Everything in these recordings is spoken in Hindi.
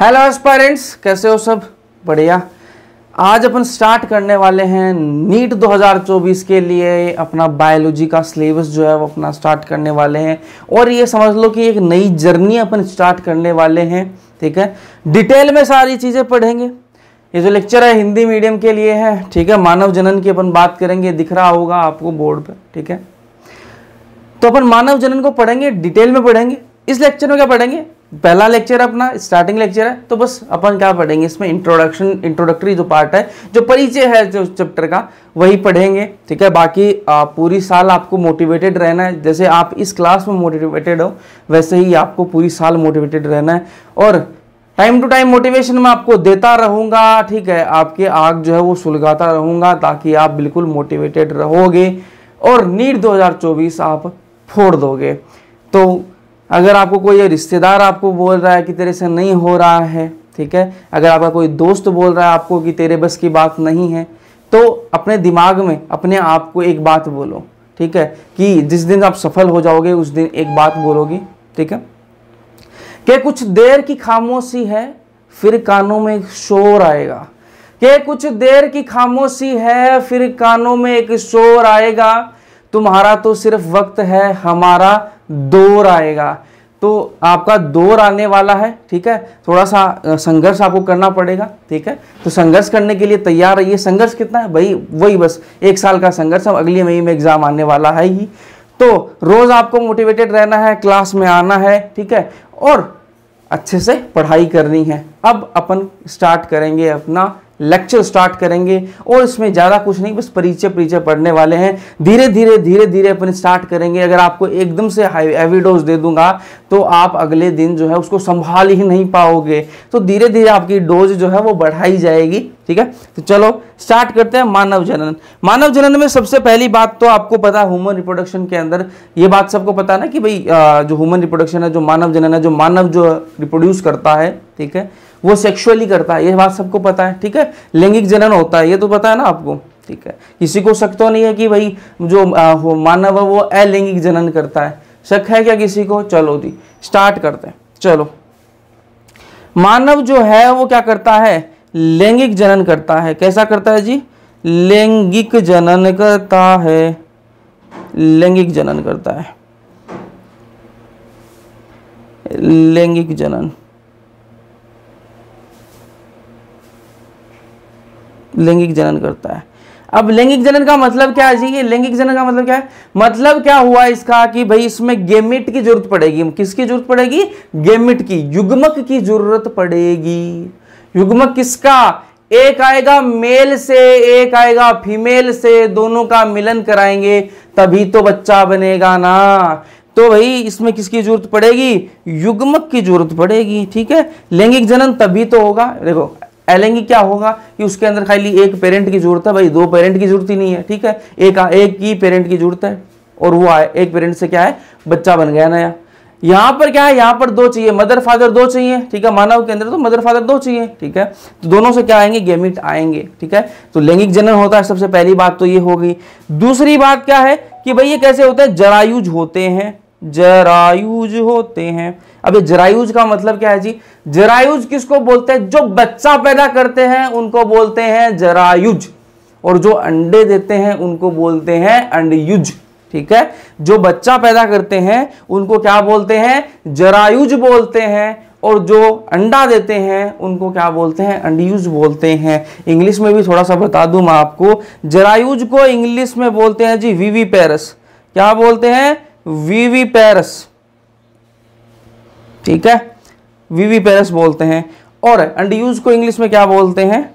हेलो एस्पायरेंट्स कैसे हो सब? बढ़िया। आज अपन स्टार्ट करने वाले हैं नीट 2024 के लिए। अपना बायोलॉजी का सिलेबस जो है वो अपना स्टार्ट करने वाले हैं। और ये समझ लो कि एक नई जर्नी अपन स्टार्ट करने वाले हैं, ठीक है? डिटेल में सारी चीज़ें पढ़ेंगे। ये जो लेक्चर है हिंदी मीडियम के लिए है, ठीक है? मानव जनन की अपन बात करेंगे दिख रहा होगा आपको बोर्ड पर ठीक है? तो अपन मानव जनन को पढ़ेंगे डिटेल में पढ़ेंगे। इस लेक्चर में क्या पढ़ेंगे? पहला लेक्चर अपना स्टार्टिंग लेक्चर है तो बस अपन क्या पढ़ेंगे? इसमें इंट्रोडक्शन इंट्रोडक्टरी जो पार्ट है जो परिचय है जो चैप्टर का वही पढ़ेंगे ठीक है? बाकी आ, पूरी साल आपको मोटिवेटेड रहना है। जैसे आप इस क्लास में मोटिवेटेड हो वैसे ही आपको पूरी साल मोटिवेटेड रहना है। और टाइम टू टाइम मोटिवेशन मैं आपको देता रहूँगा ठीक है? आपके आग जो है वो सुलगाता रहूँगा ताकि आप बिल्कुल मोटिवेटेड रहोगे और नीट 2024 आप फोड़ दोगे। तो अगर आपको कोई रिश्तेदार आपको बोल रहा है कि तेरे से नहीं हो रहा है, ठीक है? अगर आपका कोई दोस्त बोल रहा है आपको कि तेरे बस की बात नहीं है तो अपने दिमाग में, अपने आप को एक बात बोलो, ठीक है? कि जिस दिन आप सफल हो जाओगे, उस दिन एक बात बोलोगी, ठीक है? कि कुछ देर की खामोशी है, फिर कानों में एक शोर आएगा। कि कुछ देर की खामोशी है, फिर कानों में एक शोर आएगा। तुम्हारा तो सिर्फ़ वक्त है, हमारा दौर आएगा। तो आपका दौर आने वाला है, ठीक है? थोड़ा सा संघर्ष आपको करना पड़ेगा, ठीक है? तो संघर्ष करने के लिए तैयार रहिए। संघर्ष कितना है? भाई, वही बस, एक साल का संघर्ष, अब अगले महीने में एग्ज़ाम आने वाला है ही। तो रोज आपको मोटिवेटेड रहना है क्लास में आना है, ठीक है? और अच्छे से पढ़ाई करनी है। अब अपन स्टार्ट करेंगे अपना लेक्चर स्टार्ट करेंगे और इसमें ज़्यादा कुछ नहीं, बस परिचय परिचय पढ़ने वाले हैं। धीरे धीरे धीरे धीरे अपन स्टार्ट करेंगे। अगर आपको एकदम से हैवी डोज दे दूँगा तो आप अगले दिन जो है उसको संभाल ही नहीं पाओगे। तो धीरे धीरे आपकी डोज जो है वो बढ़ाई जाएगी, ठीक है? तो चलो स्टार्ट करते हैं मानव जनन। मानव जनन में सबसे पहली बात तो आपको पता ह्यूमन रिप्रोडक्शन के अंदर ये बात सबको पता ना कि भाई जो ह्यूमन रिप्रोडक्शन है, जो मानव जनन है, जो मानव जो रिप्रोड्यूस करता है, ठीक है? वो सेक्सुअली करता है ये बात सबको पता है, ठीक है? लैंगिक जनन होता है, ये तो पता है ना आपको, ठीक है? किसी को शक तो नहीं है कि भाई जो मानव है वो अलैंगिक जनन करता है। शक है क्या किसी को? चलो जी स्टार्ट करते हैं, चलो। मानव जो है वो क्या करता है? लैंगिक जनन करता है। कैसा करता है जी? लैंगिक जनन करता है। लैंगिक जनन करता है। लैंगिक जनन। लैंगिक जनन करता है। अब लैंगिक जनन का मतलब क्या है? जी, ये लैंगिक जनन का मतलब क्या है? मतलब क्या हुआ इसका कि भाई इसमें गेमिट की ज़रूरत पड़ेगी। किसकी ज़रूरत पड़ेगी? गेमिट की, युग्मक की ज़रूरत पड़ेगी। युग्मक किसका? एक आएगा मेल से, एक आएगा फीमेल से, दोनों का मिलन कराएँगे, तभी तो बच्चा बनेगा ना। तो भाई इसमें किसकी ज़रूरत पड़ेगी? युग्मक की ज़रूरत पड़ेगी, ठीक है? लैंगिक जनन तभी तो होगा। देखो एलेंगी क्या होगा कि उसके अंदर खाली एक पेरेंट की ज़रूरत है, भाई, दो पेरेंट की ज़रूरत ही नहीं है, ठीक है? एक एक ही पेरेंट की ज़रूरत है, और वो आए, एक पेरेंट से क्या है? बच्चा बन गया नया। यहाँ पर क्या है? यहाँ पर दो चाहिए मदर फादर दो चाहिए, ठीक है? मानव के अंदर तो मदर फादर दो चाहिए, ठीक है? तो दोनों से क्या आएँगे? गेमिट आएँगे, ठीक है? तो लैंगिक जनन होता है, सबसे पहली बात तो ये होगी दूसरी बात क्या है कि भाई ये कैसे होते हैं? जरायुज होते हैं, जरायुज होते हैं। अब ये जरायुज का मतलब क्या है जी? जरायुज किसको बोलते हैं? जो बच्चा पैदा करते हैं, उनको बोलते हैं जरायुज। और जो अंडे देते हैं, उनको बोलते हैं अंडयुज। ठीक है? जो बच्चा पैदा करते हैं, उनको क्या बोलते हैं? जरायुज बोलते हैं। और जो अंडा देते हैं, उनको क्या बोलते हैं? अंडयूज बोलते हैं। इंग्लिश में भी थोड़ा सा बता दूँ मैं आपको। जरायुज को इंग्लिश में बोलते हैं जी वीवी पेरस क्या बोलते हैं? वीवी पेरस ठीक है? वीवी पेरस बोलते हैं। और अंडयूज को इंग्लिश में क्या बोलते हैं?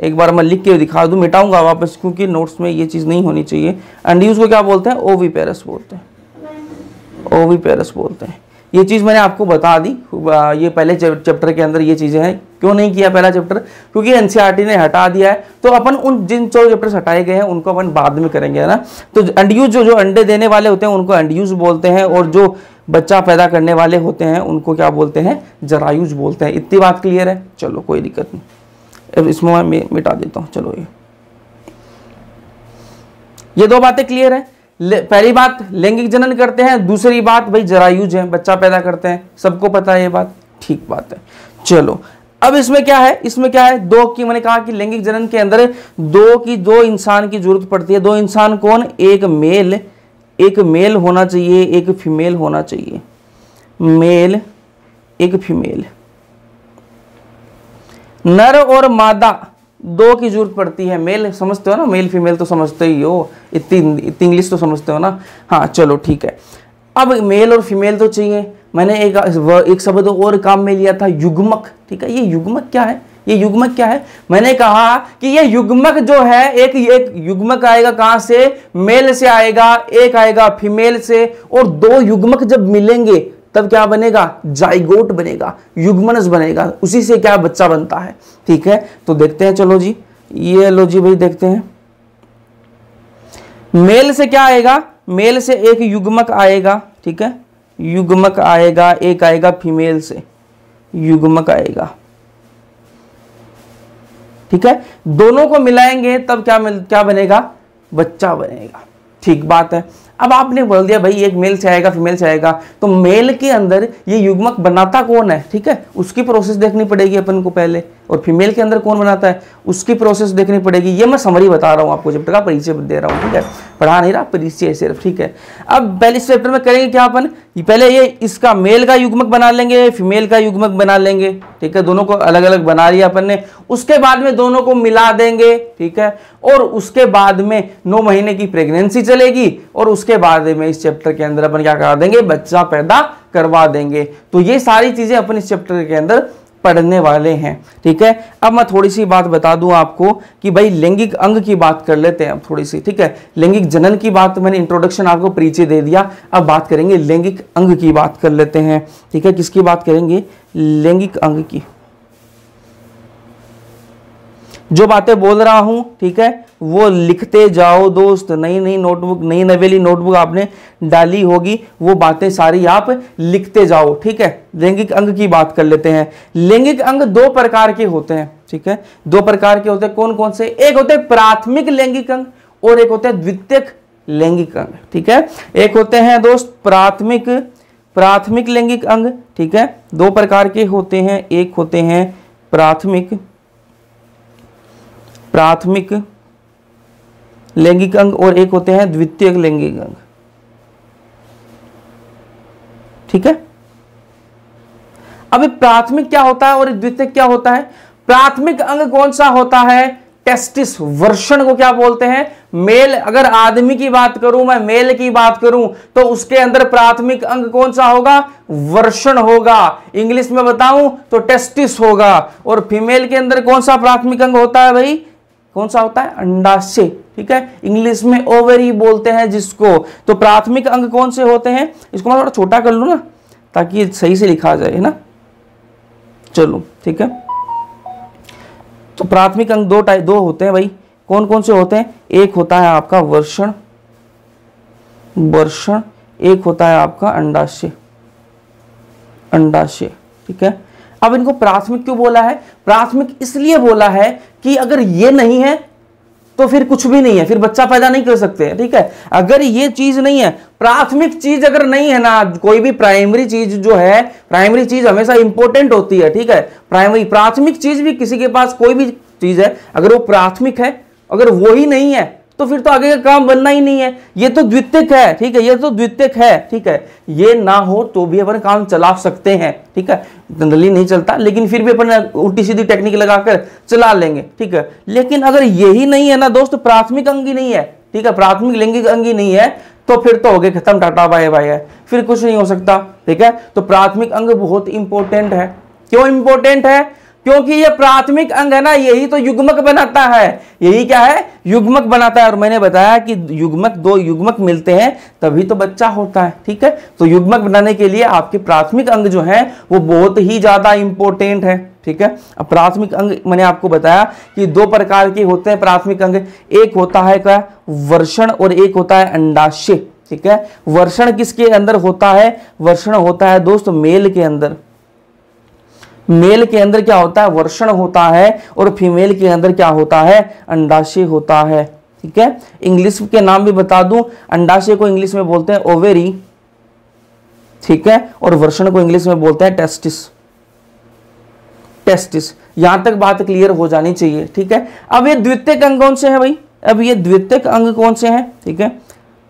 एक बार मैं लिख के दिखा दूँ, मिटाऊँगा वापस, क्योंकि नोट्स में ये चीज़ नहीं होनी चाहिए। अंडयूज को क्या बोलते हैं? ओवी पेरस बोलते हैं। ओवी पेरस बोलते हैं। ये चीज़ मैंने आपको बता दी। ये पहले चैप्टर के अंदर ये चीज़ें हैं। क्यों नहीं किया पहला चैप्टर? क्योंकि एनसीईआरटी ने हटा दिया है। तो अपन उन, जिन चौ चैप्टर्स हटाए गए हैं, उनको अपन बाद में करेंगे, है ना? तो अंडयूज जो जो अंडे देने वाले होते हैं, उनको अंडयूज बोलते हैं। और जो बच्चा पैदा करने वाले होते हैं, उनको क्या बोलते हैं? जरायुज बोलते हैं। इतनी बात क्लियर है? चलो, कोई दिक्कत नहीं। अब इसमें मैं मिटा देता हूँ। चलो ये। ये दो बातें क्लियर है। पहली बात, लैंगिक जनन करते हैं। दूसरी बात, भाई, जरायुज है, बच्चा पैदा करते हैं। सबको पता है ये बात? ठीक बात है। चलो, अब इसमें क्या है? इसमें क्या है? दो की, मैंने कहा कि लैंगिक जनन के अंदर दो की, दो इंसान की ज़रूरत पड़ती है। दो इंसान कौन? एक मेल। एक मेल होना चाहिए, एक फीमेल होना चाहिए। मेल एक फीमेल नर और मादा दो की ज़रूरत पड़ती है। मेल समझते हो ना? मेल फीमेल तो समझते ही हो। इतनी इतनी इंग्लिश तो समझते हो ना? हाँ चलो, ठीक है। अब मेल और फीमेल तो चाहिए। मैंने एक एक शब्द और काम में लिया था, युग्मक। ठीक है, ये युग्मक क्या है? ये युग्मक क्या है? मैंने कहा कि ये युग्मक जो है, एक एक युग्मक आएगा कहाँ से? मेल से आएगा, एक आएगा फीमेल से, और दो युग्मक जब मिलेंगे, तब क्या बनेगा? जाइगोट बनेगा, युग्मनस बनेगा, उसी से क्या बच्चा बनता है, ठीक है? तो देखते हैं, चलो जी, ये लो जी भाई, देखते हैं। मेल से क्या आएगा? मेल से एक युग्मक आएगा, ठीक है? युग्मक आएगा, एक आएगा फीमेल से, युग्मक आएगा। ठीक है? दोनों को मिलाएँगे, तब क्या मिल, क्या बनेगा? बच्चा बनेगा। ठीक बात है। अब आपने बोल दिया, भाई, एक मेल से आएगा फीमेल से आएगा। तो मेल के अंदर ये युग्मक बनाता कौन है? ठीक है? उसकी प्रोसेस देखनी पड़ेगी अपन को पहले। और फीमेल के अंदर कौन बनाता है? उसकी प्रोसेस देखनी पड़ेगी। ये मैं समरी बता रहा हूँ आपको चैप्टर का परिचय दे रहा हूँ, ठीक है? पढ़ा नहीं रहा परिचय सिर्फ़, ठीक है? अब पहले इस चैप्टर में करेंगे क्या अपन? पहले ये इसका मेल का युग्मक बना लेंगे फीमेल का युग्मक बना लेंगे, ठीक है? दोनों को अलग अलग बना लिया अपन ने। उसके बाद में दोनों को मिला देंगे, ठीक है? और उसके बाद में नौ महीने की प्रेगनेंसी चलेगी, और उसके बाद में इस चैप्टर के अंदर अपन क्या करा देंगे? बच्चा पैदा करवा देंगे। तो ये सारी चीज़ें अपन इस चैप्टर के अंदर पढ़ने वाले हैं, ठीक है? अब मैं थोड़ी सी बात बता दूँ आपको कि भाई लैंगिक अंग की बात कर लेते हैं अब थोड़ी सी ठीक है? लैंगिक जनन की बात मैंने इंट्रोडक्शन आपको परिचय दे दिया, अब बात करेंगे लैंगिक अंग की बात कर लेते हैं, ठीक है? किसकी बात करेंगे? लैंगिक अंग की। जो बातें बोल रहा हूँ, ठीक है, वो लिखते जाओ दोस्त, नई नई नोटबुक नई नवेली नोटबुक आपने डाली होगी, वो बातें सारी आप लिखते जाओ, ठीक है, लैंगिक अंग की बात कर लेते हैं। लैंगिक अंग दो प्रकार के होते हैं, ठीक है, दो प्रकार के होते हैं कौन कौन से? एक होते हैं प्राथमिक लैंगिक अंग और एक होते हैं द्वितीयक लैंगिक अंग, ठीक है, एक होते हैं दोस्त प्राथमिक प्राथमिक लैंगिक अंग, ठीक है, दो प्रकार के होते हैं, एक होते हैं प्राथमिक प्राथमिक लैंगिक अंग और एक होते हैं द्वितीय लैंगिक अंग। ठीक है? अभी प्राथमिक क्या होता है और द्वितीय क्या होता है? प्राथमिक अंग कौन सा होता है? टेस्टिस वर्षण को क्या बोलते हैं? मेल। अगर आदमी की बात करूँ, मैं मेल की बात करूँ तो उसके अंदर प्राथमिक अंग कौन सा होगा? वर्षण होगा। इंग्लिश में बताऊँ तो टेस्टिस होगा। और फीमेल के अंदर कौन सा प्राथमिक अंग होता है भाई? कौन सा होता है? अंडाशय, ठीक है? इंग्लिश में ओवरी बोलते हैं जिसको। तो प्राथमिक अंग कौन से होते हैं? इसको मैं थोड़ा छोटा कर लू ना, ताकि सही से लिखा जाए ना? चलो, ठीक है? तो प्राथमिक अंग दो टाइप दो होते हैं भाई। कौन कौन से होते हैं? एक होता है आपका वर्षण वर्षण, एक होता है आपका अंडाशय अंडाशय, ठीक है? अब इनको प्राथमिक क्यों बोला है? प्राथमिक इसलिए बोला है कि अगर ये नहीं है तो फिर कुछ भी नहीं है, फिर बच्चा पैदा नहीं कर सकते, ठीक है? अगर ये चीज़ नहीं है, प्राथमिक चीज़ अगर नहीं है ना, कोई भी प्राइमरी चीज़ जो है, प्राइमरी चीज़ हमेशा इंपॉर्टेंट होती है, ठीक है? प्राइमरी, प्राथमिक चीज़ भी किसी के पास कोई भी चीज़ है, अगर वो प्राथमिक है, अगर वो ही नहीं है तो फिर तो आगे का काम बनना ही नहीं है। ये तो द्वितीयक है, ठीक है? ये तो द्वितीयक है, ठीक है? ये ना हो तो भी अपन काम चला सकते हैं, ठीक है? जनरली नहीं चलता, लेकिन फिर भी अपन उल्टी सीधी टेक्निक लगाकर चला लेंगे, ठीक है? लेकिन अगर यही नहीं है ना दोस्त, प्राथमिक अंग ही नहीं है, ठीक है? प्राथमिक लैंगिक अंग ही नहीं है तो फिर तो हो गए खत्म, टाटा, बाय बाय, है। फिर कुछ नहीं हो सकता, ठीक है? तो प्राथमिक अंग बहुत इंपॉर्टेंट है। क्यों इंपॉर्टेंट है? क्योंकि ये प्राथमिक अंग है ना, यही तो युग्मक बनाता है। यही क्या है? युग्मक बनाता है। और मैंने बताया कि युग्मक, दो युग्मक मिलते हैं, तभी तो बच्चा होता है, ठीक है? तो युग्मक बनाने के लिए आपके प्राथमिक अंग जो है, वो बहुत ही ज़्यादा इंपॉर्टेंट है, ठीक है? अब प्राथमिक अंग, मैंने आपको बताया कि दो प्रकार के होते हैं प्राथमिक अंग। एक होता है क्या? वर्षण और एक होता है अंडाशय, ठीक है? वर्षण किसके अंदर होता है? वर्षण होता है दोस्त, मेल के अंदर। मेल के अंदर क्या होता है? वर्षण होता है और फीमेल के अंदर क्या होता है? अंडाशय होता है। ठीक है? इंग्लिश के नाम भी बता दूँ। अंडाशय को इंग्लिश में बोलते हैं ओवेरी। ठीक है? और वर्षण को इंग्लिश में बोलते हैं टेस्टिस। टेस्टिस। यहाँ तक बात क्लियर हो जानी चाहिए। ठीक है? अब ये द्वितीय अंग कौन से है भाई? अब ये द्वितीय अंग कौन से हैं? ठीक है?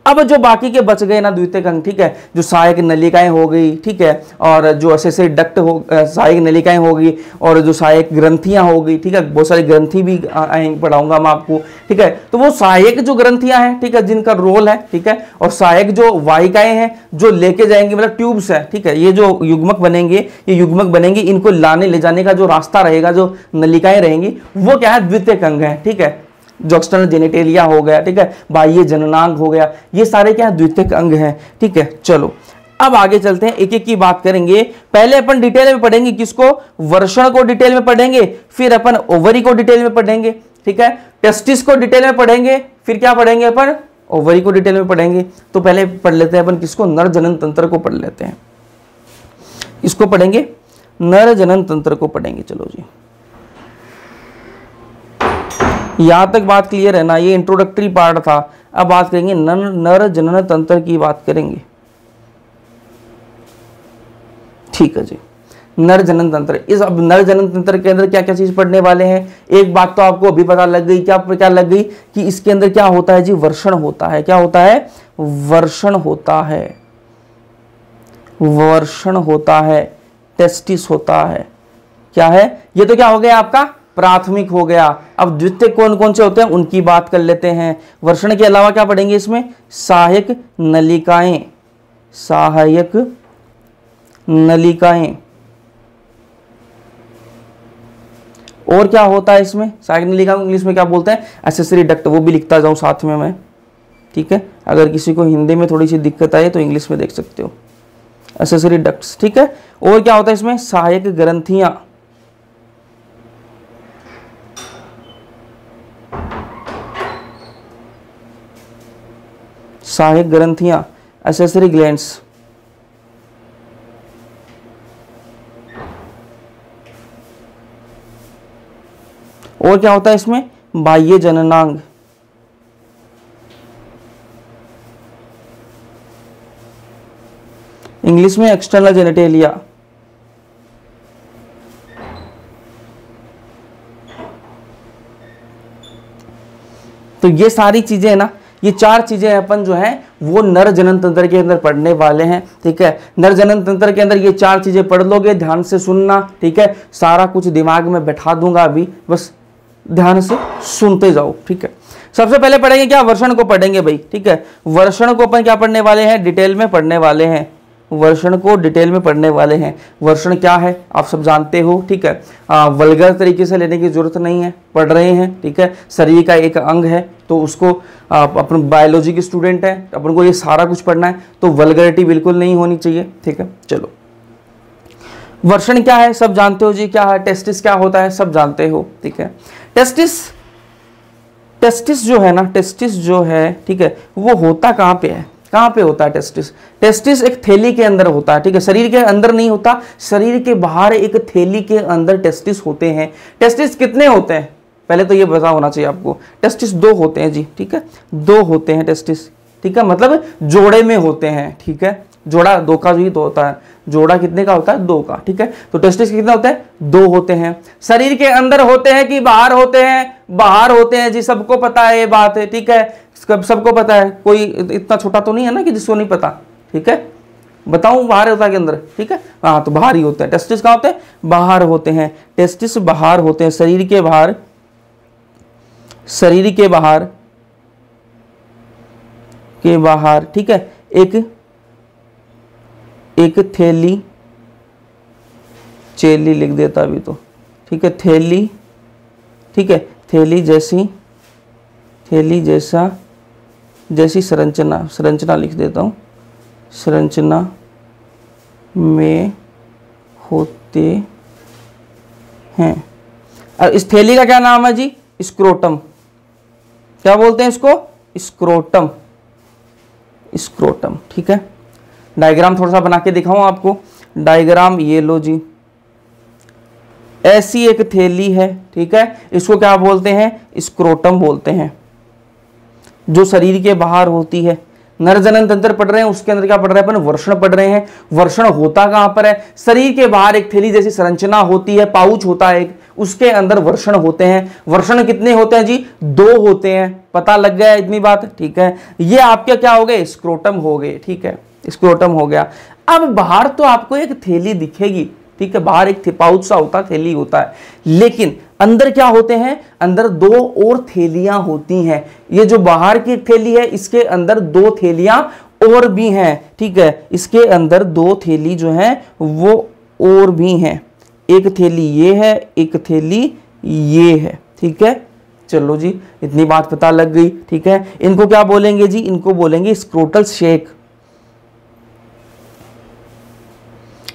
अब जो बाकी के बच गए ना द्वितीय अंग ठीक है, जो सहायक नलिकाएँ हो गई, ठीक है, और जो ऐसे डक्ट हो सहायक नलिकाएँ हो गई, और जो सहायक ग्रंथियाँ हो गई, ठीक है, बहुत सारी ग्रंथि भी आएँगे पढ़ाऊँगा मैं आपको, ठीक है तो वो सहायक जो ग्रंथियाँ हैं, ठीक है, जिनका रोल है, ठीक है, और सहायक जो वाहिकाएँ हैं, जो लेके जाएँगे मतलब ट्यूब्स है, ठीक है, ये जो युग्मक बनेंगे, ये युग्मक बनेंगे, इनको लाने, ले जाने का जो रास्ता रहेगा, जो नलिकाएँ रहेंगी, वो क्या है, द्वितीय अंग है, ठीक है जो एक्सटर्नल जेनेटेलिया हो गया, ठीक है? बाह्य जननांग हो गया, ये सारे क्या द्वितीय अंग हैं, ठीक है? चलो, अब आगे चलते हैं एक एक की बात करेंगे। पहले अपन डिटेल में पढ़ेंगे किसको? वर्षण को डिटेल में पढ़ेंगे, फिर अपन ओवरी को डिटेल में पढ़ेंगे, ठीक है? टेस्टिस को डिटेल में पढ़ेंगे, फिर क्या पढ़ेंगे अपन? ओवरी को डिटेल में पढ़ेंगे। तो पहले पढ़ लेते हैं अपन किसको? नर जनन तंत्र को पढ़ लेते हैं। इसको पढ़ेंगे? नर जनन तंत्र को पढ़ेंगे, चलो जी। यहाँ तक बात क्लियर है ना, ये इंट्रोडक्टरी पार्ट था। अब बात करेंगे नर नर जनन तंत्र की बात करेंगे। ठीक है जी। नर जनन तंत्र। इस अब नर जनन तंत्र के अंदर क्या क्या चीज़ पढ़ने वाले हैं? एक बात तो आपको अभी पता लग गई, क्या क्या लग गई कि इसके अंदर क्या होता है जी? वर्षण होता है। क्या होता है? वर्षण होता है। वर्षण होता है। टेस्टिस होता है। क्या है? ये तो क्या हो गया आपका? प्राथमिक हो गया। अब द्वितीय कौन कौन से होते हैं, उनकी बात कर लेते हैं। वर्षण के अलावा क्या पढ़ेंगे इसमें? सहायक नलिकाएँ। सहायक नलिकाएँ। और क्या होता है इसमें? सहायक नलिका इंग्लिश में क्या बोलते हैं? एसेसरी डक्ट वो भी लिखता जाऊँ साथ में मैं। ठीक है? अगर किसी को हिंदी में थोड़ी सी दिक्कत आए तो इंग्लिश में देख सकते हो। एसेसरी डक्ट्स ठीक है? और क्या होता है इसमें? सहायक ग्रंथियाँ। सहायक ग्रंथियाँ एसेसरी ग्लैंड्स और क्या होता है इसमें? बाह्य जननांग। इंग्लिश में एक्सटर्नल जेनेटेलिया तो ये सारी चीज़ें है ना ये चार चीज़ें अपन जो है, वो नर जनन तंत्र के अंदर पढ़ने वाले हैं, ठीक है? नर जनन तंत्र के अंदर ये चार चीज़ें पढ़ लोगे, ध्यान से सुनना, ठीक है? सारा कुछ दिमाग में बैठा दूँगा अभी, बस ध्यान से सुनते जाओ, ठीक है? सबसे पहले पढ़ेंगे क्या? वर्षण को पढ़ेंगे भाई, ठीक है? वर्षण को अपन क्या पढ़ने वाले हैं? डिटेल में पढ़ने वाले हैं। वर्षण को डिटेल में पढ़ने वाले हैं। वर्षण क्या है? आप सब जानते हो, ठीक है? वलगर तरीके से लेने की ज़रूरत नहीं है, पढ़ रहे हैं, ठीक है? शरीर का एक अंग है तो उसको अपन बायोलॉजी के स्टूडेंट है अपन को ये सारा कुछ पढ़ना है तो वलगरिटी बिल्कुल नहीं होनी चाहिए, ठीक है? चलो। वर्षण क्या है? सब जानते हो जी, क्या है? टेस्टिस क्या होता है? सब जानते हो, ठीक है? टेस्टिस टेस्टिस जो है ना टेस्टिस जो है, ठीक है, वो होता कहाँ पे है? कहाँ पे होता है टेस्टिस? टेस्टिस एक थैली के अंदर होता है, ठीक है? शरीर के अंदर नहीं होता, शरीर के बाहर एक थैली के अंदर टेस्टिस होते हैं। टेस्टिस कितने होते हैं? पहले तो ये बता होना चाहिए आपको। टेस्टिस दो होते हैं जी, ठीक है? दो होते हैं टेस्टिस, ठीक है? मतलब जोड़े में होते हैं, ठीक है? जोड़ा, दो का भी तो होता है, जोड़ा कितने का होता है? दो का, ठीक है? तो टेस्टिस कितने होते हैं? दो होते हैं। शरीर के अंदर होते हैं कि बाहर होते हैं? बाहर होते हैं जी, सबको पता है ये बात है ठीक है? सबको पता है। कोई इतना छोटा तो नहीं है ना कि जिसको नहीं पता, ठीक है? बताऊँ बाहर होता है के अंदर, ठीक है? हाँ तो बाहर ही होते हैं। टेस्टिस कहाँ होते हैं? बाहर होते हैं। टेस्टिस बाहर होते हैं। शरीर के बाहर, शरीर के बाहर के बाहर, ठीक है? एक एक थैली, चेली लिख देता अभी तो। ठीक है, थैली, ठीक है, थैली जैसी, थैली जैसा, जैसी संरचना संरचना लिख देता हूँ। संरचना में होते हैं। और इस थैली का क्या नाम है जी? स्क्रोटम। क्या बोलते हैं इसको? स्क्रोटम। स्क्रोटम, ठीक है? डायग्राम थोड़ा सा बना के दिखाऊँ आपको। डायग्राम, ये लो जी। ऐसी एक थैली है, ठीक है? इसको क्या बोलते हैं? स्क्रोटम बोलते हैं। जो शरीर के बाहर होती है। नरजनन तंत्र पढ़ रहे हैं, उसके अंदर क्या पढ़ रहे हैं? अपन वर्षण पढ़ रहे हैं। वर्षण होता कहाँ पर है? शरीर के बाहर एक थैली जैसी संरचना होती है, पाउच होता है एक। उसके अंदर वर्षण होते हैं। वर्षण कितने होते हैं जी? दो होते हैं। पता लग गया इतनी बात, ठीक है? ये आपके क्या हो गए? स्क्रोटम हो गए, ठीक है? स्क्रोटम हो गया। अब बाहर तो आपको एक थैली दिखेगी, ठीक है? बाहर एक पाउच सा होता, थैली होता है। लेकिन अंदर क्या होते हैं? अंदर दो और थैलियाँ होती हैं। ये जो बाहर की थैली है, इसके अंदर दो थैलियाँ और भी हैं, ठीक है? इसके अंदर दो थैली जो है, वो और भी हैं। एक थैली ये है, एक थैली ये है, ठीक है? चलो जी, इतनी बात पता लग गई, ठीक है? इनको क्या बोलेंगे जी? इनको बोलेंगे स्क्रोटल शेक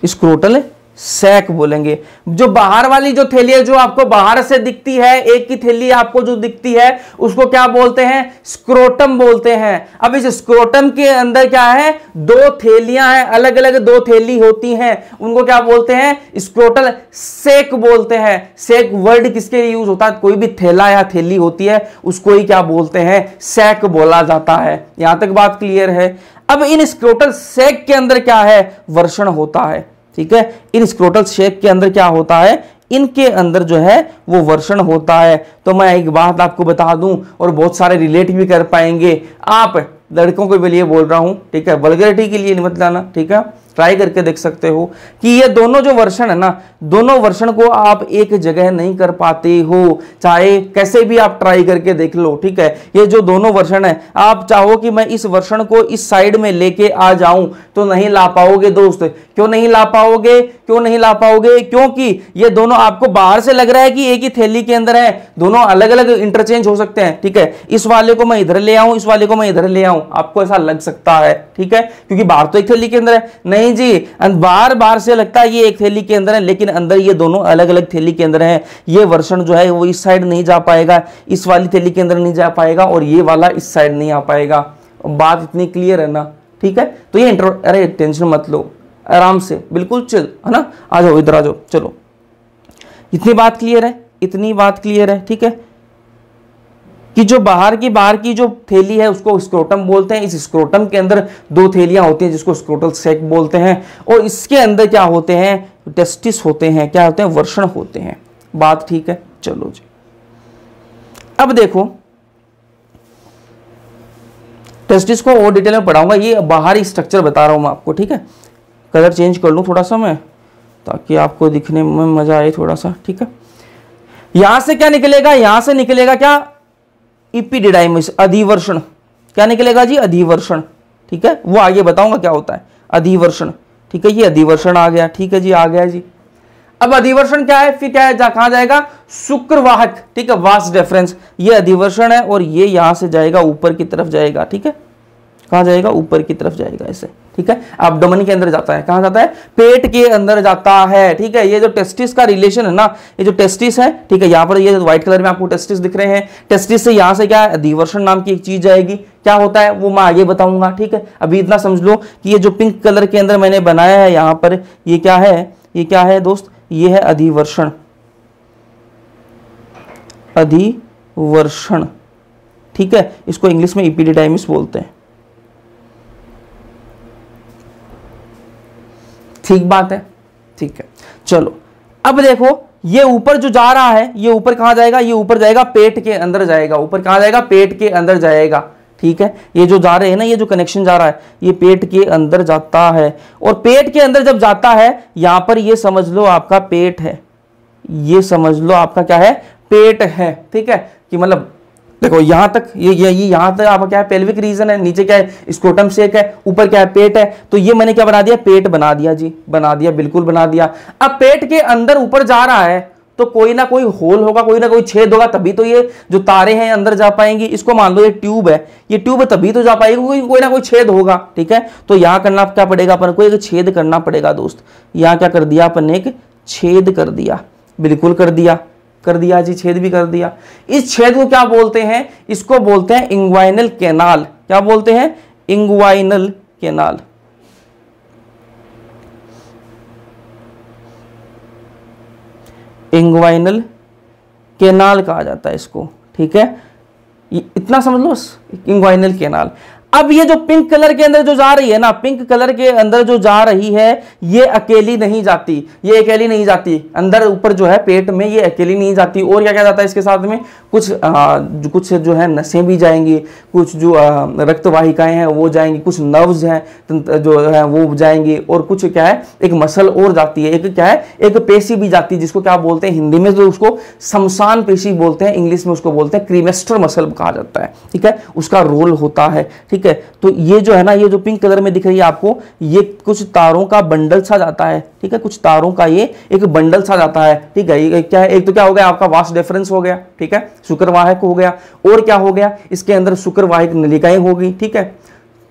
स्क्रोटल सैक बोलेंगे। जो बाहर वाली जो थैली है, जो आपको बाहर से दिखती है, एक की थैली आपको जो दिखती है, उसको क्या बोलते हैं? स्क्रोटम बोलते हैं। अब इस स्क्रोटम के अंदर क्या है? दो थैलियाँ हैं अलग अलग दो थैली होती हैं। उनको क्या बोलते हैं? स्क्रोटल सेक बोलते हैं। सेक वर्ड किसके लिए यूज़ होता है? कोई भी थैला या थैली होती है, उसको ही क्या बोलते हैं? सेक बोला जाता है। यहाँ तक बात क्लियर है। अब इन स्क्रोटल सेक के अंदर क्या है? वर्षण होता है, ठीक है? इन स्क्रोटल सेक के अंदर क्या होता है? इनके अंदर जो है, वो वर्षण होता है। तो मैं एक बात आपको बता दूँ, और बहुत सारे रिलेट भी कर पाएँगे। आप लड़कों के लिए बोल रहा हूँ, ठीक है? वलगरिटी के लिए मत लाना, ठीक है? ट्राई करके देख सकते हो कि ये दोनों जो वर्षण है ना, दोनों वर्षण को आप एक जगह नहीं कर पाते हो। चाहे कैसे भी आप ट्राई करके देख लो, ठीक है? ये जो दोनों वर्षण है, आप चाहो कि मैं इस वर्षण को इस साइड में लेके आ जाऊँ तो नहीं ला पाओगे दोस्त। क्यों नहीं ला पाओगे? क्यों नहीं ला पाओगे? क्योंकि ये दोनों आपको बाहर से लग रहा है कि एक ही थैली के अंदर है। दोनों अलग अलग इंटरचेंज हो सकते हैं, ठीक है? इस वाले को मैं इधर ले आऊँ, इस वाले को मैं इधर ले आऊँ। आपको ऐसा लग सकता है, ठीक है? क्योंकि बाहर तो एक थैली के अंदर है। नहीं नहीं जी बार बार से लगता है ये एक थैली के अंदर है, लेकिन अंदर ये दोनों अलग अलग थैली के अंदर है। ये वर्षण जो है, वो इस साइड नहीं जा पाएगा, इस वाली थैली के अंदर नहीं जा पाएगा और ये वाला इस साइड नहीं आ पाएगा। बात इतनी क्लियर है ना? ठीक है? तो ये इंटर अरे टेंशन मत लो, आराम से, बिल्कुल चल है ना? आ जाओ, इधर आ जाओ, चलो। इतनी बात क्लियर है? इतनी बात क्लियर है, ठीक है? कि जो बाहर की बाहर की जो थैली है, उसको स्क्रोटम बोलते हैं। इस स्क्रोटम के अंदर दो थैलियाँ होती हैं, जिसको स्क्रोटल सेक बोलते हैं। और इसके अंदर क्या होते हैं? टेस्टिस होते हैं। क्या होते हैं? वर्षण होते हैं। बात ठीक है? चलो जी। अब देखो। टेस्टिस को और डिटेल में पढ़ाऊँगा। ये बाहरी स्ट्रक्चर बता रहा हूँ मैं आपको, ठीक है? कलर चेंज कर लूँ थोड़ा सा मैं, ताकि आपको दिखने में मज़ा आए थोड़ा सा, ठीक है? यहाँ से क्या निकलेगा? यहाँ से निकलेगा क्या? इपीडिडाइमिस अधिवर्षण। क्या निकलेगा जी? अधिवर्षण। ठीक है? वो आगे बताऊँगा क्या होता है। अधिवर्षण। ठीक है? ये अधिवर्षण आ गया। ठीक है जी? आ गया जी। अब अधिवर्षण क्या है? फिर क्या है? जा, कहाँ जाएगा? शुक्रवाहक। ठीक है? Vas deferens. ये अधिवर्षण है और ये यहाँ से जाएगा ऊपर की तरफ़ जाएगा। ठीक है? कहाँ जाएगा? ऊपर की तरफ़ जाएगा ऐसे ठीक है? एब्डोमेन के अंदर जाता है। कहाँ जाता है? पेट के अंदर जाता है, ठीक है? ये जो टेस्टिस का रिलेशन है ना, ये जो टेस्टिस है, ठीक है? यहाँ पर ये व्हाइट कलर में आपको टेस्टिस दिख रहे हैं। टेस्टिस से यहाँ से क्या है? दिवर्षण नाम की एक चीज़ जाएगी। क्या होता है? वो मैं आगे बताऊँगा, ठीक है? अभी इतना समझ लो कि ये जो पिंक कलर के अंदर मैंने बनाया है यहाँ पर, ये क्या है? ये क्या है दोस्त? ये है अधिवर्षण। अधिवर्षण, ठीक है? इसको इंग्लिश में इपीडिडाइमिस बोलते हैं। ठीक बात है, ठीक है। चलो, अब देखो, ये ऊपर जो जा रहा है, ये ऊपर कहाँ जाएगा? ये ऊपर जाएगा पेट के अंदर जाएगा, ऊपर कहाँ जाएगा? पेट के अंदर जाएगा, ठीक है? ये जो जा रहे हैं ना, ये जो कनेक्शन जा रहा है, ये पेट के अंदर जाता है। और पेट के अंदर जब जाता है, यहाँ पर ये समझ लो आपका पेट है। ये समझ लो आपका क्या है? पेट है, ठीक है? कि मतलब देखो यहाँ तक ये ये, ये यहाँ तक आपका क्या है पेल्विक रीजन है नीचे क्या है स्क्रोटम सेक है ऊपर क्या है पेट है तो ये मैंने क्या बना दिया पेट बना दिया जी बना दिया बिल्कुल बना दिया। अब पेट के अंदर ऊपर जा रहा है तो कोई ना कोई होल होगा कोई ना कोई छेद होगा तभी तो ये जो तारे हैं अंदर जा पाएँगे। इसको मान लो ये ट्यूब है ये ट्यूब तभी तो जा पाएगी कोई कोई ना कोई छेद होगा ठीक है? तो यहाँ करना क्या पड़ेगा अपन को एक छेद करना पड़ेगा दोस्त। यहाँ क्या कर दिया अपन ने एक छेद कर दिया बिल्कुल कर दिया। कर दिया, जी, छेद भी कर दिया। इस छेद को क्या बोलते हैं? इसको बोलते हैं इंग्वाइनल कैनाल। क्या बोलते हैं? Inguinal canal. इंग्वाइनल कैनाल कहा जाता है इसको, ठीक है? इतना समझ लो इंग्वाइनल कैनाल। अब ये जो पिंक कलर के अंदर जो जा रही है ना पिंक कलर के अंदर जो जा रही है ये अकेली नहीं जाती। ये अकेली नहीं जाती। अंदर ऊपर जो है पेट में ये अकेली नहीं जाती। और क्या क्या जाता है इसके साथ में? कुछ आ, जो कुछ जो है नसें भी जाएँगी कुछ जो रक्तवाहिकाएँ हैं वो जाएँगी कुछ नर्व्स हैं जो है वो जाएँगी। और कुछ क्या है? एक मसल और जाती है। एक क्या है? एक पेशी भी जाती है जिसको क्या बोलते हैं? हिंदी में तो उसको शमशान पेशी बोलते हैं इंग्लिश में उसको बोलते हैं क्रीमेस्टर मसल कहा जाता है। ठीक है? उसका रोल होता है। ठीक ठीक है? तो ये जो है ना, ये जो पिंक कलर में दिख रही है आपको, ये कुछ तारों का बंडल सा जाता है, ठीक है? कुछ तारों का ये एक बंडल सा जाता है, ठीक है? ये क्या है? एक तो क्या हो गया आपका वास्ट डिफरेंस हो गया, ठीक है? शुक्रवाहक हो गया, और क्या हो गया? इसके अंदर शुक्रवाहिक नलिकाएँ होगी ठीक है?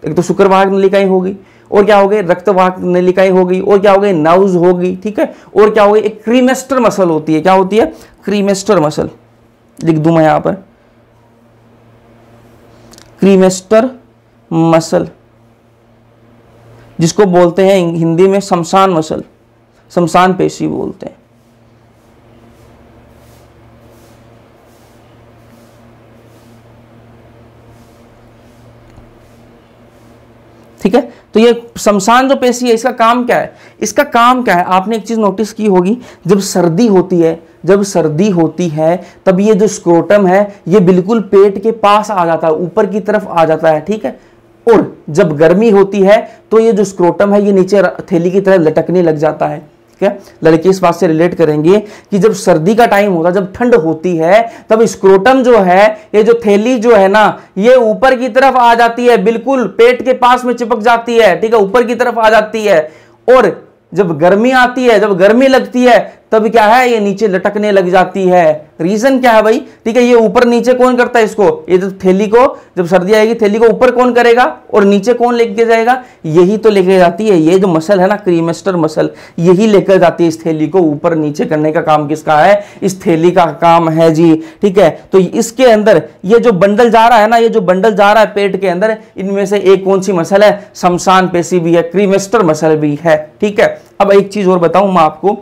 एक तो शुक्रवाहक नलिकाएँ होगी और क्या हो गई रक्तवाहक नलिकाएँ होगी और क्या हो गई नर्व्स होगी ठीक है? और क्या हो गई एक क्रीमेस्टर मसल होती है। क्या होती है? क्रीमेस्टर मसल लिख दू मैं यहाँ पर। क्रीमेस्टर मसल, जिसको बोलते हैं हिंदी में शमशान मसल, शमशान पेशी बोलते हैं। ठीक है? तो ये शमशान जो पेशी है, इसका काम क्या है? इसका काम क्या है? आपने एक चीज़ नोटिस की होगी, जब सर्दी होती है, जब सर्दी होती है, तब ये जो स्क्रोटम है, ये बिल्कुल पेट के पास आ जाता है, ऊपर की तरफ़ आ जाता है, ठीक है? और जब गर्मी होती है तो ये जो स्क्रोटम है, ये नीचे थैली की तरह लटकने लग जाता है है? लड़के इस बात से रिलेट करेंगे कि जब सर्दी का टाइम होता है, जब ठंड होती है, तब स्क्रोटम जो है, ये जो थैली जो है ना, ये ऊपर की तरफ़ आ जाती है, बिल्कुल पेट के पास में चिपक जाती है, ठीक है? ऊपर की तरफ़ आ जाती है, और जब गर्मी आती है, जब गर्मी लगती है तब क्या है? ये नीचे लटकने लग जाती है। रीजन क्या है भाई? ठीक है, ये ऊपर नीचे कौन करता है इसको? ये जो थैली को, जब सर्दी आएगी, थैली को ऊपर कौन करेगा? और नीचे कौन लेके जाएगा? यही तो लेके जाती है। ये जो मसल है ना, क्रीमेस्टर मसल, यही लेकर जाती है इस थैली को ऊपर नीचे करने का काम किसका है? इस थैली का काम है जी। ठीक है तो इसके अंदर ये जो बंडल जा रहा है ना, ये जो बंडल जा रहा है पेट के अंदर, इनमें से एक कौन सी मसल है? शमशान पेशी भी है, क्रीमेस्टर मसल भी है। ठीक है, अब एक चीज़ और बताऊँ मैं आपको।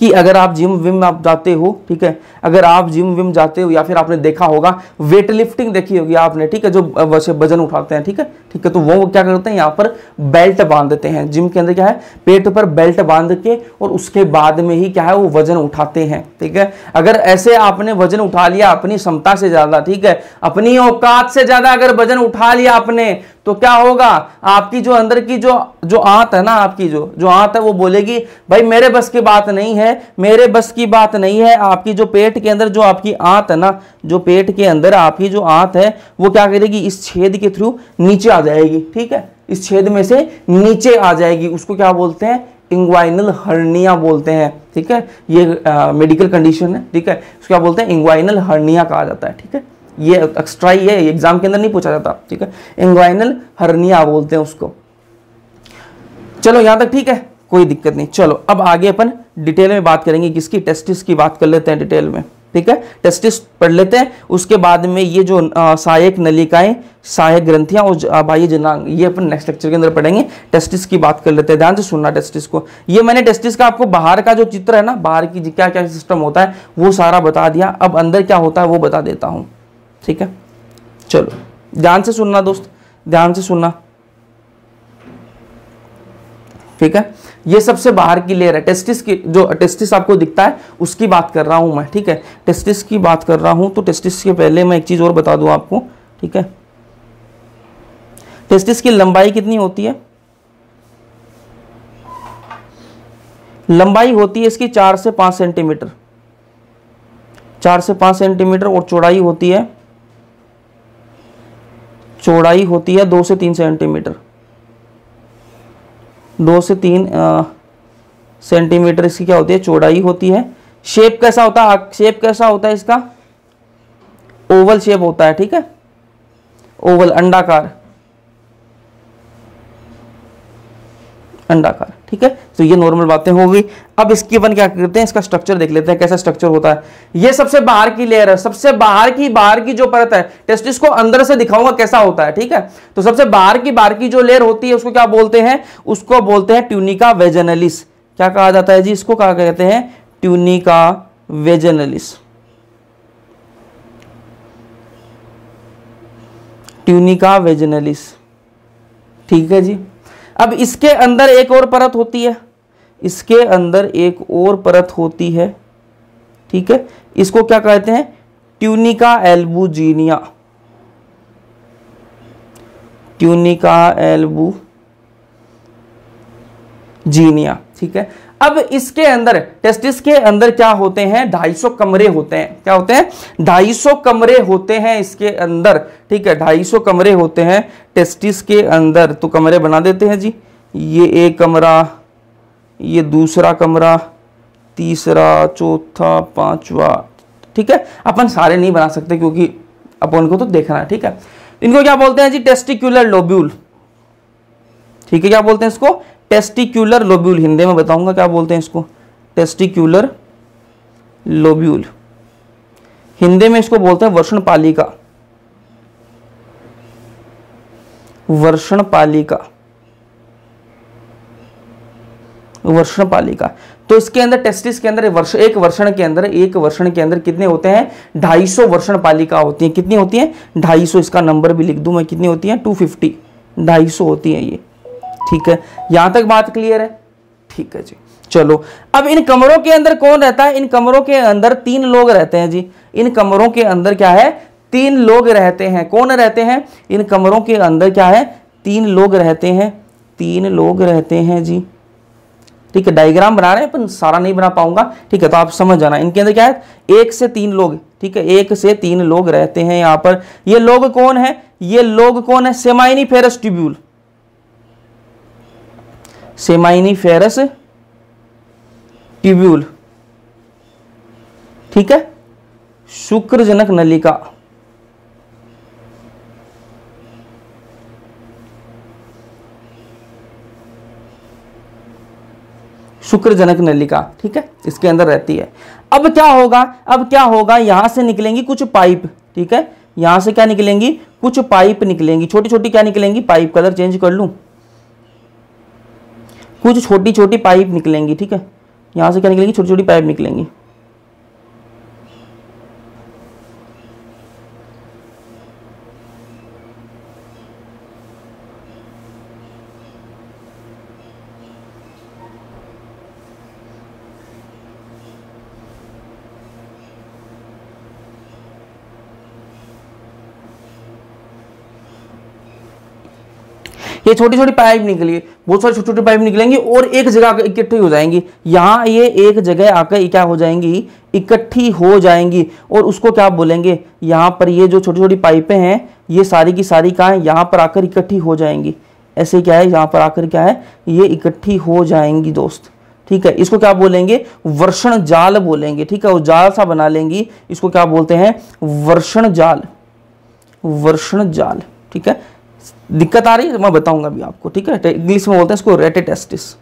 कि अगर आप जिम विम आप जाते हो, ठीक है? अगर आप जिम विम जाते हो या फिर आपने देखा होगा वेट लिफ्टिंग देखी होगी आपने, ठीक है? जो वैसे वज़न उठाते हैं, ठीक है? ठीक है तो वो क्या करते हैं, यहाँ पर बेल्ट बाँध देते हैं। जिम के अंदर क्या है? पेट पर बेल्ट बाँध के और उसके बाद में ही क्या है, वो वज़न उठाते हैं, ठीक है? अगर ऐसे आपने वज़न उठा लिया अपनी क्षमता से ज़्यादा, ठीक है? अपनी औकात से ज़्यादा अगर वज़न उठा लिया आपने तो क्या होगा? आपकी जो अंदर की जो जो आंत है ना आपकी जो जो आंत है वो बोलेगी, भाई, मेरे बस की बात नहीं है, मेरे बस की बात नहीं है, आपकी जो पेट के अंदर जो आपकी आंत है ना, जो पेट के अंदर आपकी जो आंत है, वो क्या करेगी? इस छेद के थ्रू नीचे आ जाएगी, ठीक है? इस छेद में से नीचे आ जाएगी, उसको क्या बोलते हैं? इंग्वाइनल हर्निया बोलते हैं, ठीक है? ये मेडिकल कंडीशन है, ठीक है? उसको क्या बोलते हैं? इंग्वाइनल हर्निया कहा जाता है, ठीक है? ये एक्स्ट्रा ही है एग्ज़ाम के अंदर नहीं पूछा जाता, ठीक है? इंग्वाइनल हर्निया बोलते हैं उसको। चलो, यहाँ तक ठीक है? कोई दिक्कत नहीं। चलो, अब आगे अपन डिटेल में बात करेंगे किसकी टेस्टिस की बात कर लेते हैं डिटेल में, ठीक है? टेस्टिस पढ़ लेते हैं, उसके बाद में ये जो सहायक नलिकाएँ, सहायक ग्रंथियाँ और बाह्य जनांग ये अपन नेक्स्ट लेक्चर के अंदर पढ़ेंगे टेस्टिस की बात कर लेते हैं। ध्यान से सुनना टेस्टिस को। ये मैंने टेस्टिस का आपको बाहर का जो चित्र है ना, बाहर की क्या क्या सिस्टम होता है, वो सारा बता दिया। अब अंदर क्या होता है, वो बता देता हूँ। ठीक है? चलो, ध्यान से सुनना दोस्त, ध्यान से सुनना। ठीक है? ये सबसे बाहर की लेयर है। टेस्टिस की, जो टेस्टिस आपको दिखता है, उसकी बात कर रहा हूँ मैं, ठीक है? टेस्टिस की बात कर रहा हूँ तो टेस्टिस के पहले मैं एक चीज़ और बता दूँ आपको, ठीक है? टेस्टिस की लंबाई कितनी होती है? लंबाई होती है इसकी चार से पाँच सेंटीमीटर चार से पाँच सेंटीमीटर और चौड़ाई होती है चौड़ाई होती है दो से तीन सेंटीमीटर। दो से तीन सेंटीमीटर इसकी क्या होती है? चौड़ाई होती है। शेप कैसा होता है? शेप कैसा होता है इसका? ओवल शेप होता है, ठीक है? ओवल अंडाकार। अंडाकार। ठीक है? तो ये नॉर्मल बातें हो गई। अब इसकी अपन क्या करते हैं? इसका स्ट्रक्चर देख लेते हैं, कैसा स्ट्रक्चर होता है। ये सबसे बाहर की लेयर है, सबसे बाहर की बाहर की जो परत है टेस्टिस को अंदर से दिखाऊँगा कैसा होता है, ठीक है? तो सबसे बाहर की बाहर की जो लेयर होती है, उसको क्या बोलते हैं? उसको बोलते हैं ट्यूनिका वेजनलिस क्या कहा जाता है जी इसको? कहा कहते हैं ट्यूनिका वेजनलिस ट्यूनिका वेजनलिस ठीक है जी? अब इसके अंदर एक और परत होती है। इसके अंदर एक और परत होती है। ठीक है? इसको क्या कहते हैं? Tunica albuginea. Tunica albuginea ठीक है? अब इसके अंदर टेस्टिस के अंदर क्या होते हैं? 250 कमरे होते हैं। क्या होते हैं? 250 कमरे होते हैं इसके अंदर। ठीक है 250 कमरे होते हैं टेस्टिस के अंदर। तो कमरे बना देते हैं जी। ये एक कमरा, ये दूसरा कमरा, तीसरा, चौथा, पांचवा। ठीक है? अपन सारे नहीं बना सकते क्योंकि अपन को तो देखना है। ठीक है? इनको क्या बोलते हैं जी? Testicular lobule. ठीक है, क्या बोलते हैं इसको? टेस्टिक्यूलर लोब्यूल, हिंदी में बताऊँगा क्या बोलते हैं इसको? Testicular lobule. हिंदी में इसको बोलते हैं वर्षण पालिका वर्षण पालिका वर्षण पालिका तो इसके अंदर, टेस्टिस के अंदर वर्ष, एक वर्षण के अंदर, एक वर्षण के अंदर कितने होते हैं? 250 वर्षण पालिका होती है। कितनी होती है? 250 इसका नंबर भी लिख दूँ मैं, कितनी होती है? 250 250 होती है ये। ठीक है? यहाँ तक बात क्लियर है? ठीक है जी। चलो, अब इन कमरों के अंदर कौन रहता है? इन कमरों के अंदर तीन लोग रहते हैं जी। इन कमरों के अंदर क्या है? तीन लोग रहते हैं। कौन रहते हैं? इन कमरों के अंदर क्या है? तीन लोग रहते हैं। तीन लोग रहते हैं जी। ठीक है डायग्राम बना रहे हैं, पर सारा नहीं बना पाऊँगा। ठीक है तो आप समझ जाना। इनके अंदर क्या है? एक से तीन लोग। ठीक है, एक से तीन लोग रहते हैं यहाँ पर। ये लोग कौन है? ये लोग कौन है? Seminiferous tubule seminiferous tubule ठीक है? शुक्रजनक नलिका। शुक्रजनक नलिका, ठीक है? इसके अंदर रहती है। अब क्या होगा? अब क्या होगा? यहाँ से निकलेंगी कुछ पाइप, ठीक है? यहाँ से क्या निकलेंगी? कुछ पाइप निकलेंगी। छोटी छोटी क्या निकलेंगी? पाइप कलर चेंज कर लूँ। कुछ छोटी छोटी पाइप निकलेंगी, ठीक है? यहाँ से क्या निकलेंगी? छोटी छोटी पाइप निकलेंगी। ये छोटी छोटी पाइप निकली, बहुत सारी छोटी छोटी पाइप निकलेंगी और एक जगह आकर इकट्ठी हो जाएँगी। यहाँ ये एक जगह आकर क्या हो जाएँगी, इकट्ठी हो जाएँगी और उसको क्या बोलेंगे? यहाँ पर ये जो छोटी छोटी पाइपें हैं, ये सारी की सारी कहाँ यहाँ पर आकर इकट्ठी हो जाएँगी। ऐसे क्या है? यहाँ पर आकर क्या है? ये इकट्ठी हो जाएँगी दोस्त। ठीक है, इसको क्या बोलेंगे? वर्षण जाल बोलेंगे। ठीक है, वो जाल सा बना लेंगी। इसको क्या बोलते हैं? वर्षण जाल। वर्षण जाल। ठीक है दिक्कत आ रही है मैं बताऊँगा अभी आपको, ठीक है? इंग्लिश में बोलते हैं इसको रेटेटेस्टिस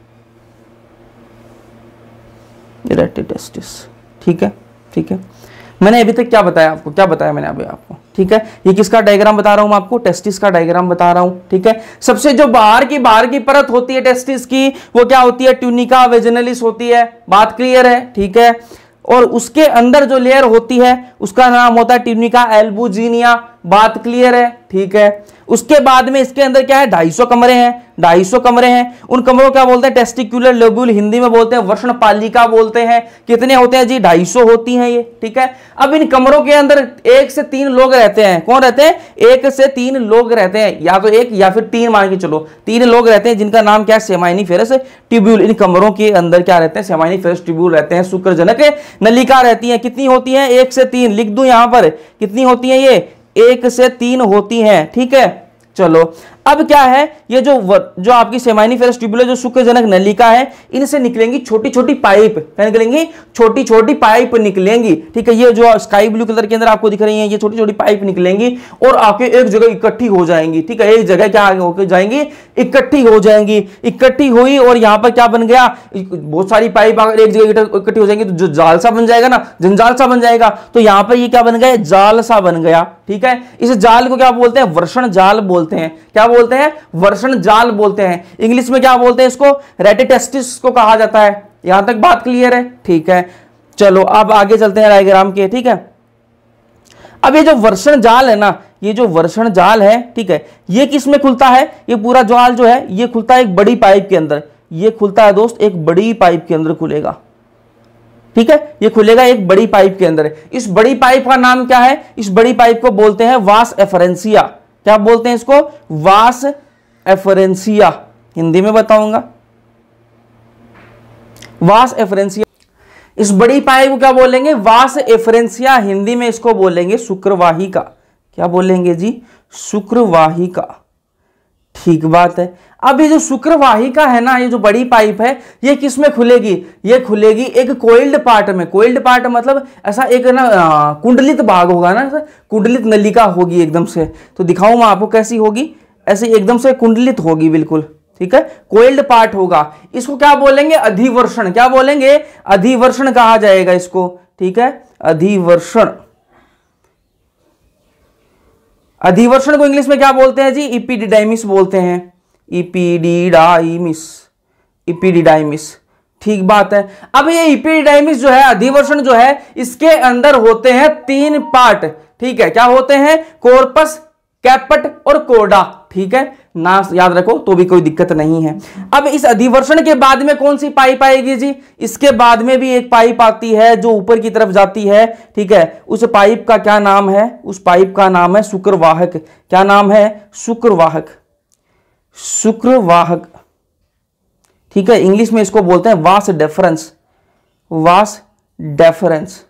रेटेटेस्टिस ठीक है? ठीक है? मैंने अभी तक क्या बताया आपको? क्या बताया मैंने अभी आपको? ठीक है? ये किसका डायग्राम बता रहा हूँ मैं आपको? टेस्टिस का डायग्राम बता रहा हूँ, ठीक है? सबसे जो बाहर की बाहर की परत होती है टेस्टिस की, वो क्या होती है? ट्यूनिका वेजनलिस होती है। बात क्लियर है, ठीक है? और उसके अंदर जो लेयर होती है, उसका नाम होता है ट्यूनिका एल्बुजीनिया बात क्लियर है, ठीक है? उसके बाद में इसके अंदर क्या है? 250 कमरे हैं। 250 कमरे हैं। उन कमरों क्या बोलते हैं? टेस्टिक्यूलर लोब्यूल हिंदी में बोलते हैं वर्षण पालिका बोलते हैं। कितने होते हैं जी? 250 होती हैं ये, ठीक है? अब इन कमरों के अंदर एक से तीन लोग रहते हैं। कौन रहते हैं? एक से तीन लोग रहते हैं। या तो एक या फिर तीन मान के चलो। तीन लोग रहते हैं जिनका नाम क्या है? Seminiferous tubule. इन कमरों के अंदर क्या रहते हैं? सेमाइनी फेरस ट्यूब्यूल रहते हैं। शुक्रजनक नलिका रहती है। कितनी होती है? एक से तीन। लिख दू यहाँ पर। कितनी होती है ये? एक से तीन होती हैं ठीक है? चलो अब क्या है? ये जो जो आपकी सेमाइनी फेरस ट्यूबुलर जो शुक्रजनक नलिका है, इनसे निकलेंगी छोटी छोटी पाइप। क्या निकलेंगी? छोटी छोटी पाइप निकलेंगी। ठीक है, ये जो स्काई ब्लू कलर के अंदर आपको दिख रही है, ये छोटी छोटी पाइप निकलेंगी और आके एक जगह इकट्ठी हो जाएँगी। ठीक है, एक जगह क्या होकर जाएँगी? इकट्ठी हो जाएँगी। इकट्ठी हुई और यहाँ पर क्या बन गया? बहुत सारी पाइप अगर एक जगह इकट्ठी हो जाएँगी तो जो जाल सा बन जाएगा ना जंजाल सा बन जाएगा। तो यहाँ पर ये क्या बन गया? जाल सा बन गया। ठीक है, इस जाल को क्या बोलते हैं? वर्षण जाल बोलते हैं। क्या बोलते हैं? वर्षण जाल बोलते हैं। इंग्लिश में क्या बोलते हैं इसको? रेटिटेस्टिस को कहा जाता है। यहाँ तक बात क्लियर है? ठीक है। चलो, अब आगे चलते हैं डायग्राम के, ठीक है? अब ये जो वर्षण जाल है ना, ये जो वर्षण जाल है, ठीक है, ये किसमें खुलता है? ये पूरा जाल जो है, ये खुलता है एक बड़ी पाइप के अंदर। ये खुलता है दोस्त, एक बड़ी पाइप के अंदर खुलेगा। ठीक है? ये खुलेगा एक बड़ी पाइप के अंदर। इस बड़ी पाइप का नाम क्या है? इस बड़ी पाइप को बोलते हैं वास एफरेंसिया। क्या बोलते हैं इसको? वास एफरेंसिया। हिंदी में बताऊँगा। वास एफरेंसिया। इस बड़ी पाए को क्या बोलेंगे? वास एफरेंसिया। हिंदी में इसको बोलेंगे शुक्रवाहिका। क्या बोलेंगे जी? शुक्रवाहिका। ठीक बात है। अब ये जो शुक्रवाहिका है ना, ये जो बड़ी पाइप है, ये किसमें खुलेगी? ये खुलेगी एक कोइल्ड पार्ट में। कोइल्ड पार्ट मतलब ऐसा एक ना कुंडलित भाग होगा ना कुंडलित नलिका होगी एकदम से। तो दिखाऊँ मैं आपको कैसी होगी? ऐसे एकदम से कुंडलित होगी बिल्कुल, ठीक है? कोइल्ड पार्ट होगा। इसको क्या बोलेंगे? अधिवर्षण। क्या बोलेंगे? अधिवर्षण कहा जाएगा इसको, ठीक है? अधिवर्षण। अधिवर्षण को इंग्लिश में क्या बोलते हैं जी? इपीडिडाइमिस बोलते हैं। इपीडिडाइमिस इपीडिडाइमिस ठीक बात है। अब ये इपीडिडाइमिस जो है, अधिवर्षण जो है, इसके अंदर होते हैं तीन पार्ट। ठीक है, क्या होते हैं? कोर्पस कैपट और कोडा ठीक है? ना याद रखो तो भी कोई दिक्कत नहीं है। अब इस अधिवर्षण के बाद में कौन सी पाइप आएगी जी? इसके बाद में भी एक पाइप आती है जो ऊपर की तरफ़ जाती है, ठीक है? उस पाइप का क्या नाम है? उस पाइप का नाम है शुक्रवाहक। क्या नाम है? शुक्रवाहक। शुक्रवाहक। ठीक है, इंग्लिश में इसको बोलते हैं वास डेफरेंस। Vas deferens.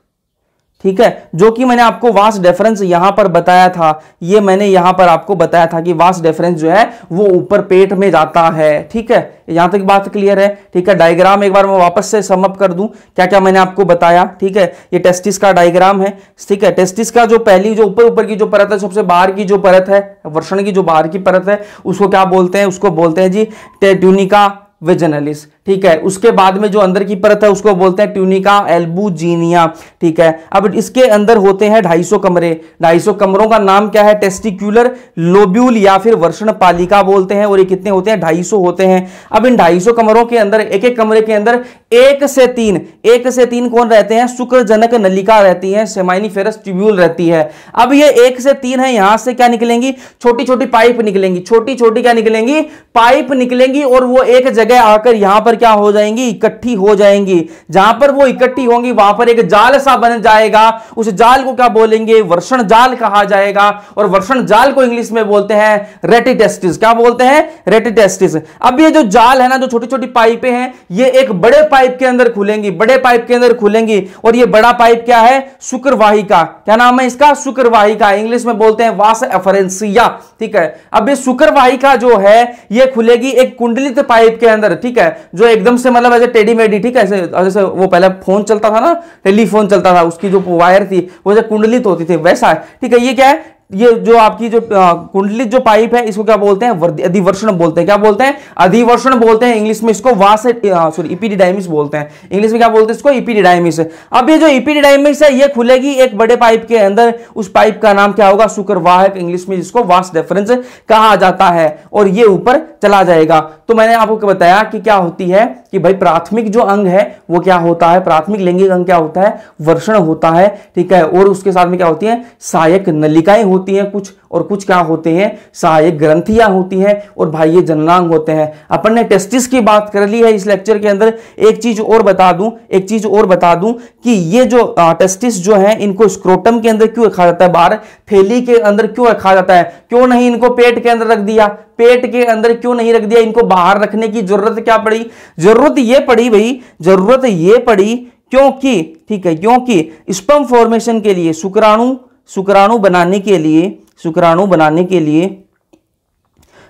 ठीक है? जो कि मैंने आपको वास डेफरेंस यहाँ पर बताया था। ये मैंने यहाँ पर आपको बताया था कि वास डेफरेंस जो है, वो ऊपर पेट में जाता है। ठीक है? यहाँ तक बात क्लियर है? ठीक है? डायग्राम एक बार मैं वापस से समअप कर दूँ। क्या क्या मैंने आपको बताया? ठीक है? ये टेस्टिस का डायग्राम है। ठीक है? टेस्टिस का जो पहली, जो ऊपर ऊपर की जो परत है, सबसे बाहर की जो परत है, वर्षण की जो बाहर की परत है, उसको क्या बोलते हैं? उसको बोलते हैं जी टेट्यूनिका वेजनलिस ठीक है? उसके बाद में जो अंदर की परत है, उसको बोलते हैं ट्यूनिका एल्बुजीनिया। ठीक है? अब इसके अंदर होते हैं 250 कमरे। 250 कमरों का नाम क्या है? टेस्टिक्यूलर लोब्यूल या फिर वर्षण पालिका बोलते हैं, और ये कितने होते हैं? 250 होते हैं। अब इन 250 कमरों के अंदर एक एक कमरे के अंदर एक से तीन, एक से तीन कौन रहते हैं? शुक्रजनक नलिका रहती है, सेमाइनिफेरस ट्यूब्यूल रहती है। अब ये एक से तीन है, यहाँ से क्या निकलेंगी? छोटी छोटी पाइप निकलेंगी। छोटी छोटी क्या निकलेंगी? पाइप निकलेंगी, और वो एक जगह आकर यहाँ पर क्या हो जाएँगी? इकट्ठी हो जाएँगी। जहाँ पर वो इकट्ठी होंगी, वहाँ पर एक जाल सा बन जाएगा। उस जाल को क्या बोलेंगे? वर्षण जाल कहा जाएगा। और वर्षण जाल को इंग्लिश में बोलते हैं रेटिटेस्टिस। क्या बोलते हैं? रेटिटेस्टिस। अब ये जो जाल है ना, जो छोटी छोटी पाइपें हैं, ये एक बड़े पाइप के अंदर खुलेंगी, बड़े पाइप के अंदर खुलेंगी। और ये बड़ा पाइप क्या है? शुक्रवाहिका। क्या नाम है इसका? शुक्रवाहिका। इंग्लिश में बोलते हैं वास एफरेंसिया। ठीक है? अब ये शुक्रवाहिका जो है, ये खुलेगी एक कुंडलित पाइप के अंदर। ठीक है? जो जो एकदम से मतलब ऐसे टेडी मेडी, ठीक है, ऐसे जैसे वो पहले फ़ोन चलता था ना टेलीफोन चलता था, उसकी जो वायर थी, वो जैसे कुंडलित होती थी, वैसा है। ठीक है, ये क्या है? ये जो आपकी जो कुंडलित जो पाइप है, इसको क्या बोलते हैं? अधिवर्षण बोलते हैं। क्या बोलते हैं? अधिवर्षण बोलते हैं इंग्लिश में इसको वास सॉरी इपीडिडाइमिस बोलते हैं। इंग्लिश में क्या बोलते हैं इसको? इपीडिडाइमिस अब ये जो इपीडिडाइमिस है, ये खुलेगी एक बड़े पाइप के अंदर। उस पाइप का नाम क्या होगा? शुक्रवाहक इंग्लिश में, जिसको वास डेफरेंस कहा जाता है। और ये ऊपर चला जाएगा। तो मैंने आपको बताया कि क्या होती है कि भाई प्राथमिक जो अंग है, वो क्या होता है? प्राथमिक लैंगिक अंग क्या होता है? वर्षण होता है। ठीक है? और उसके साथ में क्या होती है? सहायक नलिकाएँ होती हैं कुछ और कुछ क्या होते हैं? सहायक ग्रंथियाँ होती हैं और भाई ये जननांग होते हैं। अपन ने टेस्टिस की बात कर ली है इस लेक्चर के अंदर। एक चीज़ और बता दूँ, एक चीज़ और बता दूँ कि ये जो टेस्टिस जो है, इनको स्क्रोटम के अंदर क्यों रखा जाता है? बाहर थैली के अंदर क्यों रखा जाता है? क्यों नहीं इनको पेट के अंदर रख दिया? पेट के अंदर क्यों नहीं रख दिया? इनको बाहर रखने की ज़रूरत क्या पड़ी? ज़रूरत ये पड़ी भाई, ज़रूरत ये पड़ी क्योंकि, ठीक है, क्योंकि स्पम फॉर्मेशन के लिए शुक्राणु शुक्राणु बनाने के लिए, शुक्राणु बनाने के लिए,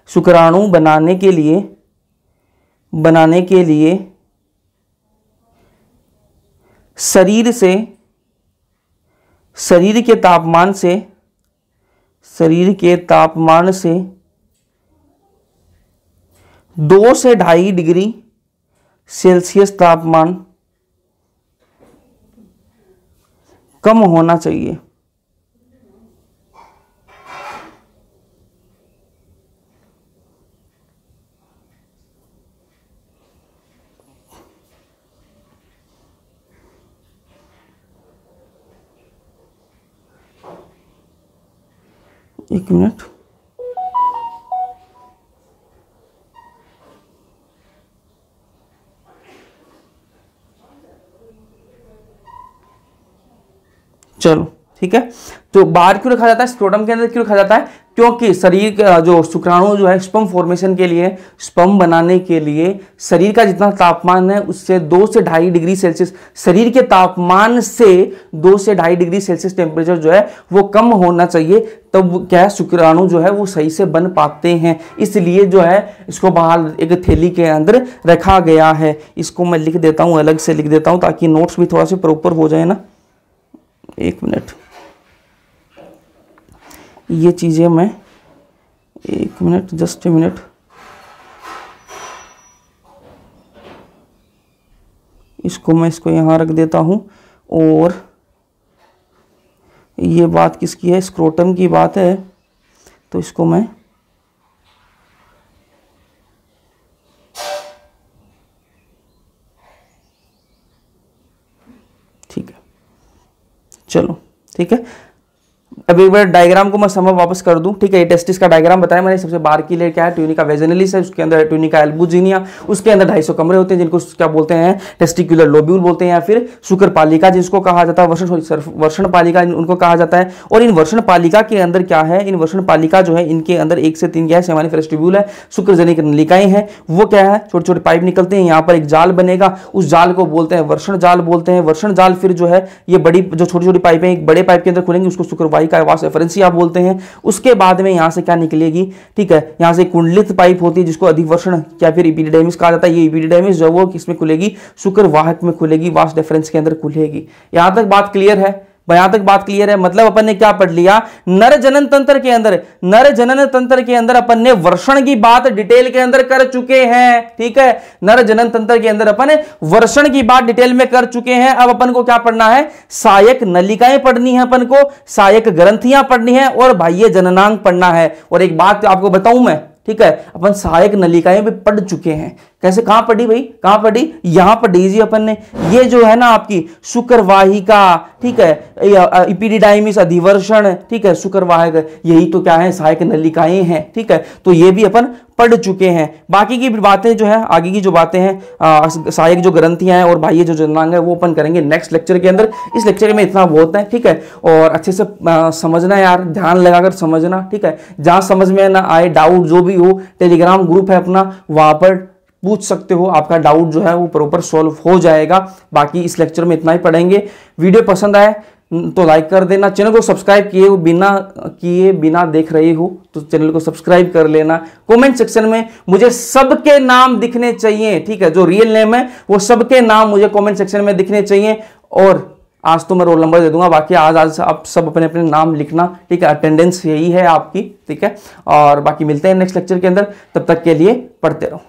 शुक्राणु बनाने के लिए, बनाने के लिए शरीर से, शरीर के तापमान से, शरीर के तापमान से दो से ढाई डिग्री सेल्सियस तापमान कम होना चाहिए। एक मिनट। चलो। ठीक है? तो बाहर क्यों रखा जाता है? स्क्रोटम के अंदर क्यों रखा जाता है? क्योंकि शरीर का जो शुक्राणु जो है स्पम फॉर्मेशन के लिए स्पम बनाने के लिए शरीर का जितना तापमान है, उससे दो से ढाई डिग्री सेल्सियस शरीर के तापमान से दो से ढाई डिग्री सेल्सियस टेम्परेचर जो है, वो कम होना चाहिए। तब क्या है? शुक्राणु जो है, वो सही से बन पाते हैं। इसलिए जो है, इसको बाहर एक थैली के अंदर रखा गया है। इसको मैं लिख देता हूँ, अलग से लिख देता हूँ, ताकि नोट्स भी थोड़ा सा प्रॉपर हो जाए ना। एक मिनट ये चीज़ें मैं एक मिनट जस्ट ए मिनट इसको मैं इसको यहाँ रख देता हूँ और ये बात किसकी है? स्क्रोटम की बात है। तो इसको मैं ठीक है। चलो, ठीक है? अब एक बार डायग्राम को मैं समय वापस कर दूँ। ठीक है, ये टेस्टिस का डायग्राम बताया मैंने, सबसे बाहर की लेयर क्या है? ट्यूनिका वेजनलिस है, उसके अंदर ट्यूनिका एल्बुजिनिया उसके अंदर 250 कमरे होते हैं, जिनको क्या बोलते हैं टेस्टिकुलर लोब्यूल बोलते हैं, या फिर शुक्र पालिका जिसको कहा जाता है वर्षण वर्षण पालिका उनको कहा जाता है। और इन वर्षण पालिका के अंदर क्या है? इन वर्षण पालिका जो है, इनके अंदर एक से तीन क्या है? सेमानी फेस्टिब्यूल है, शुक्रजनिक नलिकाएँ हैं। वो क्या है? छोटे छोटे पाइप निकलते हैं, यहाँ पर एक जाल बनेगा, उस जाल को बोलते हैं वर्षण जाल बोलते हैं। वर्षण जाल फिर जो है, ये बड़ी, जो छोटी छोटी पाइपें एक बड़े पाइप के अंदर खुलेंगे, उसको शुक्रवाही का वास रेफरेंसिया बोलते हैं। उसके बाद में यहाँ से क्या निकलेगी? ठीक है, यहाँ से कुंडलित पाइप होती है, जिसको अधिवर्षण या फिर इपीडीडेमिस कहा जाता है। ये इपीडीडेमिस जो वो किसमें खुलेगी? शुक्र वाहक में खुलेगी वास डिफरेंस के अंदर खुलेगी। यहाँ तक बात क्लियर है? यहाँ तक बात क्लियर है। मतलब अपन ने क्या पढ़ लिया? नर जनन तंत्र के अंदर नर जनन तंत्र के अंदर अपन ने वर्षण की बात डिटेल के अंदर कर चुके हैं। ठीक है? नर जनन तंत्र के अंदर अपन वर्षण की बात डिटेल में कर चुके हैं। अब अपन को क्या पढ़ना है? सहायक नलिकाएँ पढ़नी है अपन को, सहायक ग्रंथियाँ पढ़नी है और बाह्य जननांग पढ़ना है। और एक बात आपको बताऊँ मैं, ठीक है? अपन सहायक नलिकाएँ भी पढ़ चुके हैं। कैसे कहाँ पढ़ी भाई? कहाँ पढ़ी? यहाँ पर जी अपन ने। ये जो है ना आपकी शुक्रवाहिका ठीक है? इपीडिडाइमिस अधिवर्षण ठीक है? शुक्रवाहिक यही तो क्या है? सहायक नलिकाएँ हैं ठीक है? तो ये भी अपन पढ़ चुके हैं। बाकी की बातें जो है आगे की जो बातें हैं सहायक जो ग्रंथियाँ हैं और बाह्य जो जननांग है वो अपन करेंगे नेक्स्ट लेक्चर के अंदर। इस लेक्चर में इतना बहुत है ठीक है? और अच्छे से आ, समझना यार ध्यान लगाकर समझना ठीक है? जहाँ समझ में ना आए डाउट जो भी हो टेलीग्राम ग्रुप है अपना वहाँ पर पूछ सकते हो, आपका डाउट जो है वो प्रॉपर सॉल्व हो जाएगा। बाकी इस लेक्चर में इतना ही पढ़ेंगे। वीडियो पसंद आए तो लाइक कर देना। चैनल को सब्सक्राइब किए हो, बिना, किए बिना देख रहे हो तो चैनल को सब्सक्राइब कर लेना। कमेंट सेक्शन में मुझे सबके नाम दिखने चाहिए, ठीक है? जो रियल नेम है, वो सबके नाम मुझे कमेंट सेक्शन में दिखने चाहिए। और आज तो मैं रोल नंबर दे दूँगा, बाकी आज आज आप सब अपने अपने नाम लिखना, ठीक है? अटेंडेंस यही है आपकी, ठीक है? और बाकी मिलते हैं नेक्स्ट लेक्चर के अंदर। तब तक के लिए पढ़ते रहो।